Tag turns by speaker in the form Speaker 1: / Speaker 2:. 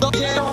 Speaker 1: Yo quiero